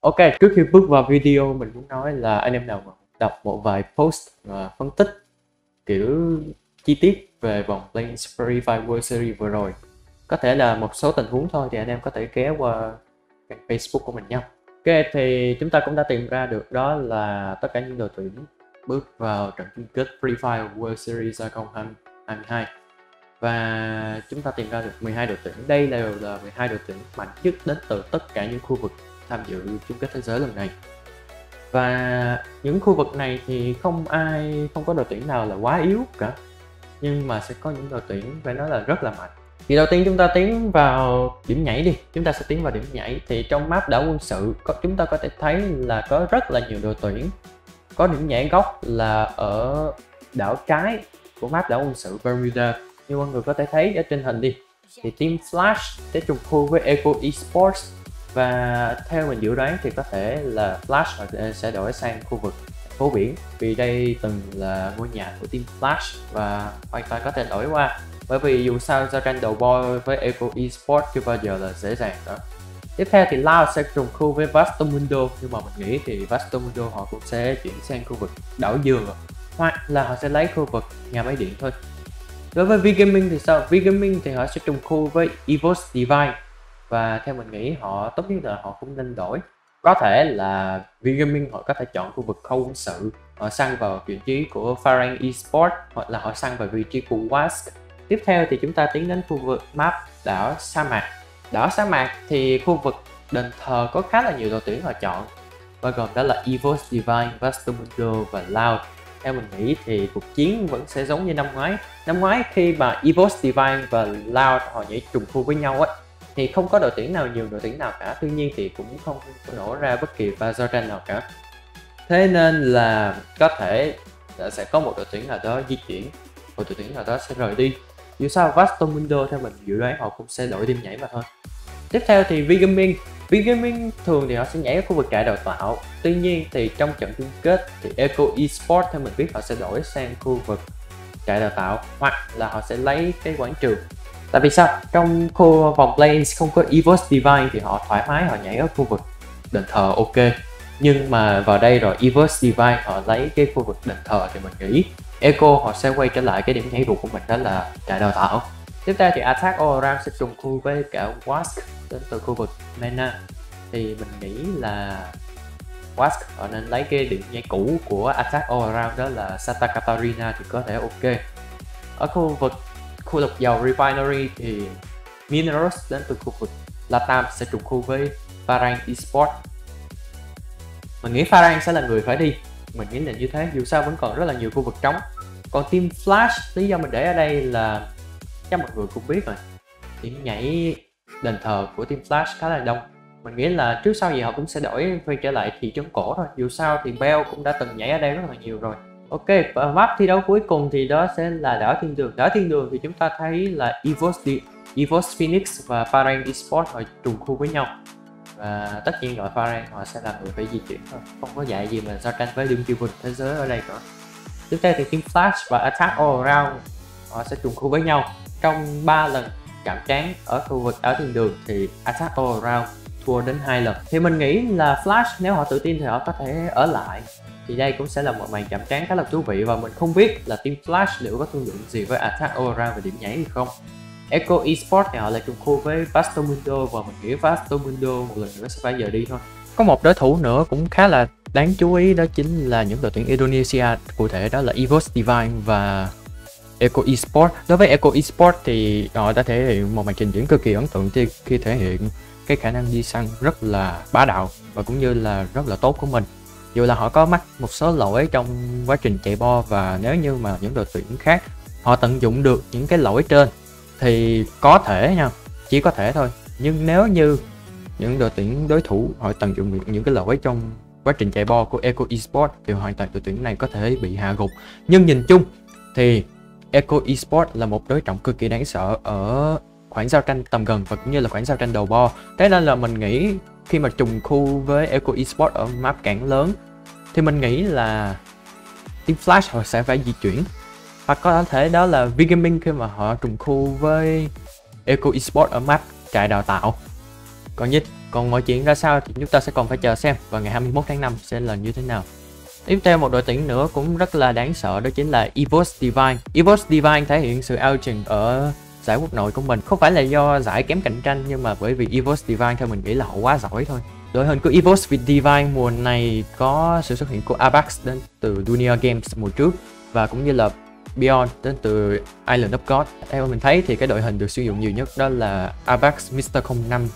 Ok, trước khi bước vào video mình muốn nói là anh em nào mà đọc một vài post và phân tích kiểu chi tiết về vòng Playing Free Fire World Series vừa rồi có thể là một số tình huống thôi thì anh em có thể kéo qua kênh Facebook của mình nha. Ok thì chúng ta cũng đã tìm ra được đó là tất cả những đội tuyển bước vào trận chung kết Free Fire World Series 2022 và chúng ta tìm ra được 12 đội tuyển. Đây đều là 12 đội tuyển mạnh nhất đến từ tất cả những khu vực tham dự chung kết thế giới lần này. Và những khu vực này thì không ai, không có đội tuyển nào là quá yếu cả. Nhưng mà sẽ có những đội tuyển phải nói là rất là mạnh. Thì đầu tiên chúng ta tiến vào điểm nhảy đi. Chúng ta sẽ tiến vào điểm nhảy. Thì trong map đảo quân sự, có, chúng ta có thể thấy là có rất là nhiều đội tuyển. Có điểm nhảy góc là ở đảo trái của map đảo quân sự Bermuda. Như mọi người có thể thấy ở trên hình đi. Thì team Flash sẽ trùng khu với Eco Esports và theo mình dự đoán thì có thể là Flash sẽ đổi sang khu vực phố biển, vì đây từng là ngôi nhà của team Flash và hoàn toàn có thể đổi qua. Bởi vì dù sao giao tranh đầu boy với Eco Esports chưa bao giờ là dễ dàng đó. Tiếp theo thì Lao sẽ trùng khu với Vastomundo, nhưng mà mình nghĩ thì Vastomundo họ cũng sẽ chuyển sang khu vực đảo dừa, hoặc là họ sẽ lấy khu vực nhà máy điện thôi. Đối với V-Gaming thì sao? V-Gaming thì họ sẽ trùng khu với Evos Divine và theo mình nghĩ họ tốt nhất là họ cũng nên đổi. Có thể là V-Gaming họ có thể chọn khu vực khâu quân sự họ săn vào vị trí của Farang Esports hoặc là họ săn vào vị trí của Wask. Tiếp theo thì chúng ta tiến đến khu vực map đảo sa mạc. Đảo sa mạc thì khu vực đền thờ có khá là nhiều đội tuyển họ chọn bao gồm đó là Evos Divine, Vastomundo và Loud theo mình nghĩ thì cuộc chiến vẫn sẽ giống như năm ngoái. Năm ngoái khi mà Evos Divine và Loud họ nhảy trùng khu với nhau ấy thì không có đội tuyển nào nhiều, đội tuyển nào cả. Tuy nhiên thì cũng không nổ ra bất kỳ pha giao tranh nào cả. Thế nên là có thể là sẽ có một đội tuyển nào đó di chuyển, một đội tuyển nào đó sẽ rời đi. Dù sao Vastomundo theo mình dự đoán họ cũng sẽ đổi team nhảy mà thôi. Tiếp theo thì Vigaming Vigaming thường thì họ sẽ nhảy ở khu vực trại đào tạo. Tuy nhiên thì trong trận chung kết thì Eco Esports theo mình biết họ sẽ đổi sang khu vực trại đào tạo, hoặc là họ sẽ lấy cái quảng trường tại vì sao? Trong khu vòng plains không có Evos Divine thì họ thoải mái, họ nhảy ở khu vực đền thờ, ok. Nhưng mà vào đây rồi Evos Divine họ lấy cái khu vực đền thờ thì mình nghĩ Echo họ sẽ quay trở lại cái điểm nhảy ruột của mình, đó là trại đào tạo. Tiếp theo thì Attack All Around sẽ trùng khu với cả Wask đến từ khu vực Mena thì mình nghĩ là Wask họ nên lấy cái điểm nhảy cũ của Attack All Around đó là Santa Catarina thì có thể ok. Ở khu vực khu lục dầu refinery thì Minerals đến từ khu vực Latam sẽ trùng khu với Farang Esports mình nghĩ Farang sẽ là người phải đi. Mình nghĩ là như thế, dù sao vẫn còn rất là nhiều khu vực trống. Còn team Flash, lý do mình để ở đây là chắc mọi người cũng biết rồi. Điểm nhảy đền thờ của team Flash khá là đông. Mình nghĩ là trước sau gì họ cũng sẽ đổi quay trở lại thị trấn cổ thôi. Dù sao thì Bell cũng đã từng nhảy ở đây rất là nhiều rồi. Ok, và map thi đấu cuối cùng thì đó sẽ là đảo thiên đường. Đảo thiên đường thì chúng ta thấy là Evos, Evos Phoenix và Farang Esports họ trùng khu với nhau. Và tất nhiên đội Farang họ sẽ là người phải di chuyển thôi. Không có dạy gì mà so tranh với đương kim vô địch thế giới ở đây nữa. Tiếp theo thì Team Flash và Attack All Around họ sẽ trùng khu với nhau. Trong 3 lần chạm trán ở khu vực đảo thiên đường thì Attack All Around thua đến hai lần. Thì mình nghĩ là Flash, nếu họ tự tin thì họ có thể ở lại. Thì đây cũng sẽ là một màn chạm trán khá là thú vị và mình không biết là team Flash liệu có thương lượng gì với Attack Aura về điểm nhảy hay không. Echo Esports thì họ lại trùng khu với Bastomundo và mình nghĩ Bastomundo một lần nữa sẽ phải giờ đi thôi. Có một đối thủ nữa cũng khá là đáng chú ý, đó chính là những đội tuyển Indonesia, cụ thể đó là Evos Divine và Eco Esports. Đối với Eco Esports thì họ đã thể hiện một màn trình diễn cực kỳ ấn tượng khi thể hiện cái khả năng đi săn rất là bá đạo và cũng như là rất là tốt của mình. Dù là họ có mắc một số lỗi trong quá trình chạy bo và nếu như mà những đội tuyển khác họ tận dụng được những cái lỗi trên thì có thể nha, chỉ có thể thôi. Nhưng nếu như những đội tuyển đối thủ họ tận dụng được những cái lỗi trong quá trình chạy bo của Eco Esports thì hoàn toàn đội tuyển này có thể bị hạ gục. Nhưng nhìn chung thì Eco Esports là một đối trọng cực kỳ đáng sợ ở khoảng giao tranh tầm gần và cũng như là khoảng giao tranh đầu bo. Thế nên là mình nghĩ khi mà trùng khu với Eco Esports ở map cảng lớn thì mình nghĩ là Team Flash họ sẽ phải di chuyển. Hoặc có thể đó là Vigaming khi mà họ trùng khu với Eco Esports ở map trại đào tạo. Còn nhất, còn mọi chuyện ra sao thì chúng ta sẽ còn phải chờ xem vào ngày 21 tháng 5 sẽ là như thế nào. Tiếp theo một đội tuyển nữa cũng rất là đáng sợ đó chính là EVOS Divine. EVOS Divine thể hiện sự outing ở giải quốc nội của mình không phải là do giải kém cạnh tranh, nhưng mà bởi vì EVOS Divine theo mình nghĩ là họ quá giỏi thôi. Đội hình của EVOS Divine mùa này có sự xuất hiện của Abax đến từ Dunia Games mùa trước, và cũng như là Beyond đến từ Island of God. Theo mình thấy thì cái đội hình được sử dụng nhiều nhất đó là Abax Mr. 05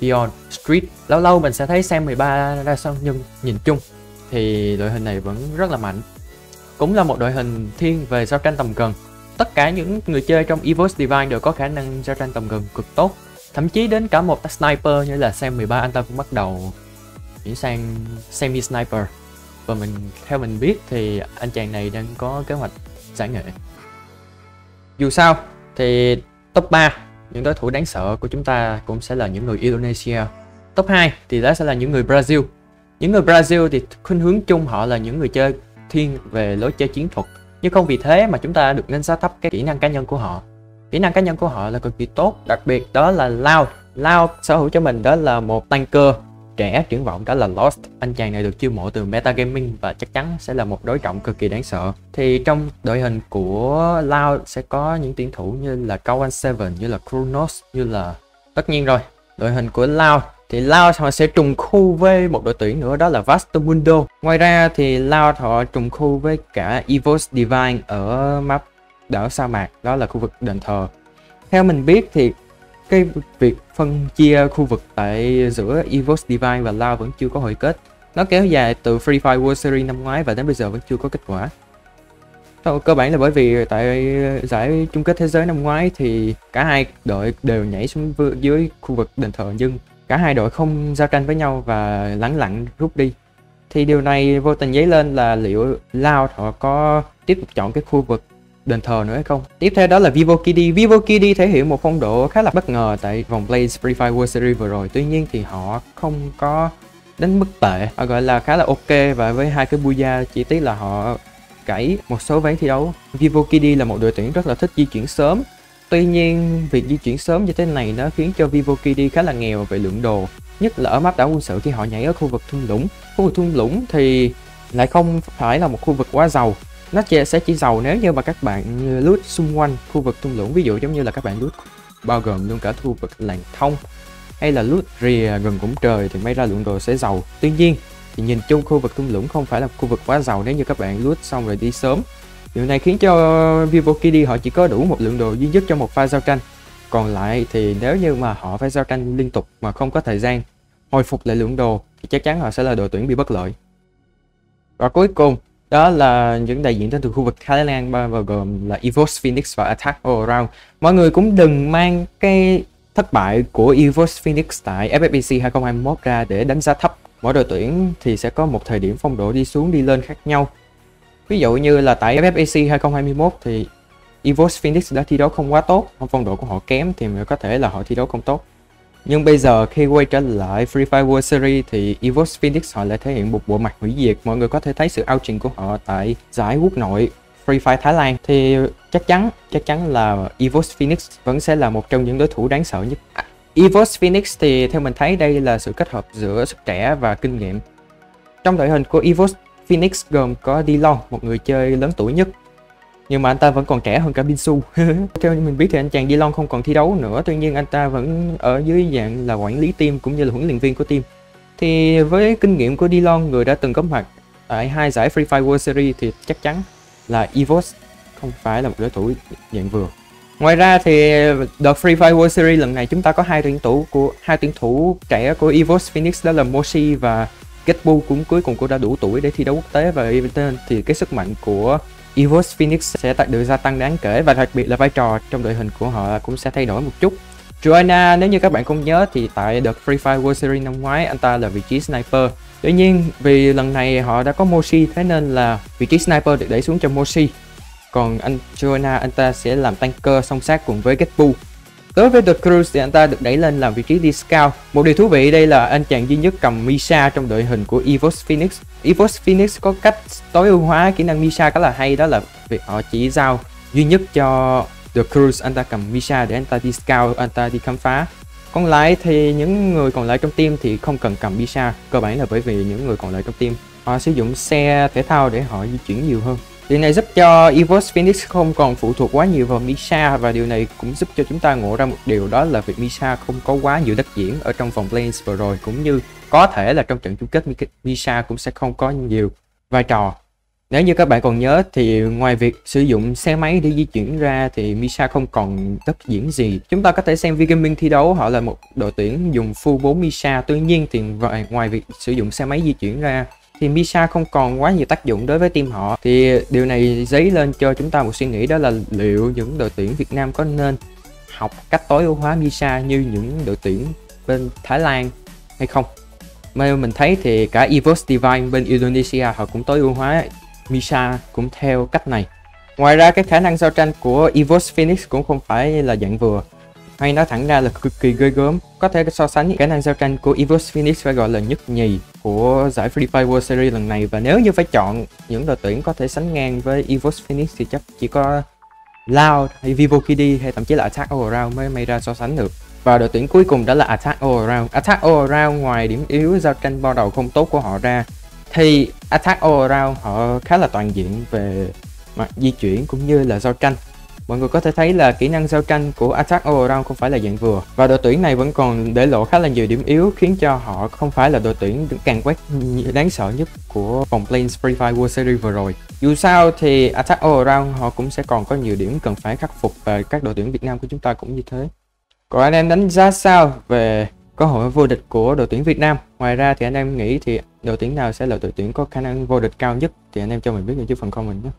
Beyond Street. Lâu lâu mình sẽ thấy Sam 13 ra sân, nhưng nhìn chung thì đội hình này vẫn rất là mạnh. Cũng là một đội hình thiên về giao tranh tầm gần. Tất cả những người chơi trong EVOS Divine đều có khả năng giao tranh tầm gần cực tốt. Thậm chí đến cả một sniper như là Sam 13 anh ta cũng bắt đầu chuyển sang semi sniper. Và mình, theo mình biết thì anh chàng này đang có kế hoạch giải nghệ. Dù sao thì top 3 những đối thủ đáng sợ của chúng ta cũng sẽ là những người Indonesia. Top 2 thì đó sẽ là những người Brazil những người Brazil thì khuynh hướng chung họ là những người chơi thiên về lối chơi chiến thuật nhưng không vì thế mà chúng ta được nên giá thấp cái kỹ năng cá nhân của họ. Kỹ năng cá nhân của họ là cực kỳ tốt, đặc biệt đó là Lao. Lao sở hữu cho mình đó là một tanker. Trẻ triển vọng đó là Lost. Anh chàng này được chiêu mộ từ meta gaming và chắc chắn sẽ là một đối trọng cực kỳ đáng sợ. Thì trong đội hình của Lao sẽ có những tuyển thủ như là Kawan Seven, như là Kronos, như là tất nhiên rồi, đội hình của Lao thì Laos họ sẽ trùng khu với một đội tuyển nữa đó là Vastamundo. Ngoài ra thì Laos họ trùng khu với cả Evos Divine ở map đảo sa mạc, đó là khu vực đền thờ. Theo mình biết thì cái việc phân chia khu vực tại giữa Evos Divine và Laos vẫn chưa có hồi kết. Nó kéo dài từ Free Fire World Series năm ngoái và đến bây giờ vẫn chưa có kết quả. Cơ bản là bởi vì tại giải chung kết thế giới năm ngoái thì cả hai đội đều nhảy xuống dưới khu vực đền thờ nhưng cả hai đội không giao tranh với nhau và lắng lặng rút đi. Thì điều này vô tình dấy lên là liệu Lao họ có tiếp tục chọn cái khu vực đền thờ nữa hay không? Tiếp theo đó là Vivo Kid Vivo Kid thể hiện một phong độ khá là bất ngờ tại vòng Play Free Fire World Series vừa rồi. Tuy nhiên thì họ không có đến mức tệ, họ gọi là khá là ok và với hai cái buya chỉ tiếc là họ cãi một số ván thi đấu. Vivo Kid là một đội tuyển rất là thích di chuyển sớm. Tuy nhiên, việc di chuyển sớm như thế này nó khiến cho Vivo KD khá là nghèo về lượng đồ, nhất là ở map đảo quân sự khi họ nhảy ở khu vực thung lũng. Khu vực thung lũng thì lại không phải là một khu vực quá giàu. Nó sẽ chỉ giàu nếu như mà các bạn lướt xung quanh khu vực thung lũng, ví dụ giống như là các bạn lướt bao gồm luôn cả khu vực làng thông hay là lướt rìa gần cũng trời thì may ra lượng đồ sẽ giàu. Tuy nhiên, thì nhìn chung khu vực thung lũng không phải là khu vực quá giàu nếu như các bạn lướt xong rồi đi sớm Điều này khiến cho Vivo Kid họ chỉ có đủ một lượng đồ duy nhất cho một pha giao tranh. Còn lại thì nếu như mà họ phải giao tranh liên tục mà không có thời gian hồi phục lại lượng đồ, thì chắc chắn họ sẽ là đội tuyển bị bất lợi. Và cuối cùng, đó là những đại diện đến từ khu vực Thái Lan, bao gồm là EVOS Phoenix và Attack All Around. Mọi người cũng đừng mang cái thất bại của EVOS Phoenix tại FFPC 2021 ra để đánh giá thấp. Mỗi đội tuyển thì sẽ có một thời điểm phong độ đi xuống, đi lên khác nhau Ví dụ như là tại FFAC 2021 thì EVOS Phoenix đã thi đấu không quá tốt, phong độ của họ kém thì có thể là họ thi đấu không tốt. Nhưng bây giờ khi quay trở lại Free Fire World Series thì EVOS Phoenix họ lại thể hiện một bộ mặt hủy diệt. Mọi người có thể thấy sự outing của họ tại giải quốc nội Free Fire Thái Lan thì chắc chắn chắc chắn là EVOS Phoenix vẫn sẽ là một trong những đối thủ đáng sợ nhất. À, EVOS Phoenix thì theo mình thấy đây là sự kết hợp giữa sức trẻ và kinh nghiệm. Trong đội hình của EVOS Phoenix gồm có Dillon, một người chơi lớn tuổi nhất. Nhưng mà anh ta vẫn còn trẻ hơn cả Binsu. Theo như mình biết thì anh chàng Dillon không còn thi đấu nữa, tuy nhiên anh ta vẫn ở dưới dạng là quản lý team cũng như là huấn luyện viên của team. Thì với kinh nghiệm của Dillon, người đã từng có mặt tại hai giải Free Fire World Series thì chắc chắn là EVOS không phải là một đối thủ dạng vừa. Ngoài ra thì đợt Free Fire World Series lần này chúng ta có hai tuyển thủ của hai tuyển thủ trẻ của EVOS Phoenix đó là Moshi và Getbu cũng cuối cùng cũng đã đủ tuổi để thi đấu quốc tế và thì cái sức mạnh của EVOS Phoenix sẽ được gia tăng đáng kể và đặc biệt là vai trò trong đội hình của họ cũng sẽ thay đổi một chút. Joanna, nếu như các bạn không nhớ thì tại đợt Free Fire World Series năm ngoái, anh ta là vị trí sniper. Tuy nhiên, vì lần này họ đã có Moshi thế nên là vị trí sniper được đẩy xuống cho Moshi. Còn anh Joanna, anh ta sẽ làm tanker song sát cùng với Getbu Đối với The Cruz thì anh ta được đẩy lên làm vị trí đi scout. Một điều thú vị đây là anh chàng duy nhất cầm Misha trong đội hình của EVOS Phoenix. EVOS Phoenix có cách tối ưu hóa kỹ năng Misha khá là hay đó là việc họ chỉ giao duy nhất cho The Cruz anh ta cầm Misha để anh ta đi scout, anh ta đi khám phá. Còn lại thì những người còn lại trong team thì không cần cầm Misha, cơ bản là bởi vì những người còn lại trong team họ sử dụng xe thể thao để họ di chuyển nhiều hơn. Điều này giúp cho EVOS Phoenix không còn phụ thuộc quá nhiều vào Misa và điều này cũng giúp cho chúng ta ngộ ra một điều đó là việc Misa không có quá nhiều đất diễn ở trong vòng Plains vừa rồi, cũng như có thể là trong trận chung kết Misa cũng sẽ không có nhiều vai trò. Nếu như các bạn còn nhớ thì ngoài việc sử dụng xe máy để di chuyển ra thì Misa không còn đất diễn gì. Chúng ta có thể xem Vigaming thi đấu, họ là một đội tuyển dùng full 4 Misa tuy nhiên thì ngoài việc sử dụng xe máy di chuyển ra thì Misa không còn quá nhiều tác dụng đối với team họ. Thì điều này dấy lên cho chúng ta một suy nghĩ đó là liệu những đội tuyển Việt Nam có nên học cách tối ưu hóa Misa như những đội tuyển bên Thái Lan hay không? Mà mình thấy thì cả EVOS Divine bên Indonesia họ cũng tối ưu hóa Misa cũng theo cách này. Ngoài ra cái khả năng giao tranh của EVOS Phoenix cũng không phải là dạng vừa hay nói thẳng ra là cực kỳ ghê gớm. Có thể so sánh khả năng giao tranh của EVOS Phoenix phải gọi là nhất nhì của giải Free Fire World Series lần này và nếu như phải chọn những đội tuyển có thể sánh ngang với EVOS Phoenix thì chắc chỉ có Loud hay Vivo Kid hay thậm chí là Attack All Around mới may ra so sánh được. Và đội tuyển cuối cùng đó là Attack All Around. Attack All Around ngoài điểm yếu giao tranh bao đầu không tốt của họ ra, thì Attack All Around họ khá là toàn diện về mặt di chuyển cũng như là giao tranh Mọi người có thể thấy là kỹ năng giao tranh của Attack All Around không phải là dạng vừa và đội tuyển này vẫn còn để lộ khá là nhiều điểm yếu, khiến cho họ không phải là đội tuyển càng quét đáng sợ nhất của vòng Plains Free Fire World Series vừa rồi. Dù sao thì Attack All Around họ cũng sẽ còn có nhiều điểm cần phải khắc phục và các đội tuyển Việt Nam của chúng ta cũng như thế. Còn anh em đánh giá sao về cơ hội vô địch của đội tuyển Việt Nam? Ngoài ra thì anh em nghĩ thì đội tuyển nào sẽ là đội tuyển có khả năng vô địch cao nhất thì anh em cho mình biết ở dưới phần comment nhé.